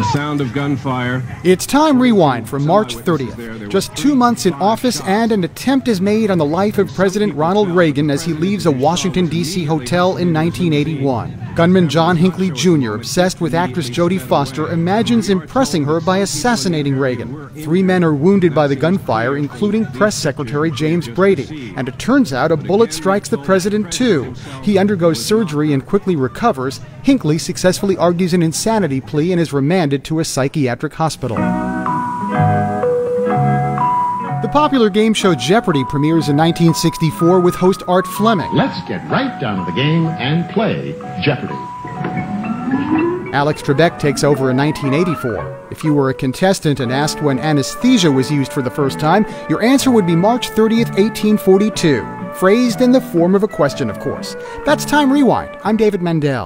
The sound of gunfire. It's time rewind from March 30th. Just two months in office, and an attempt is made on the life of President Ronald Reagan as he leaves a Washington, D.C. hotel in 1981. Gunman John Hinckley Jr., obsessed with actress Jodie Foster, imagines impressing her by assassinating Reagan. Three men are wounded by the gunfire, including Press Secretary James Brady. And it turns out a bullet strikes the president, too. He undergoes surgery and quickly recovers. Hinckley successfully argues an insanity plea and is remanded to a psychiatric hospital. The popular game show Jeopardy premieres in 1964 with host Art Fleming. Let's get right down to the game and play Jeopardy! Alex Trebek takes over in 1984. If you were a contestant and asked when anesthesia was used for the first time, your answer would be March 30th, 1842. Phrased in the form of a question, of course. That's Time Rewind. I'm David Mendel.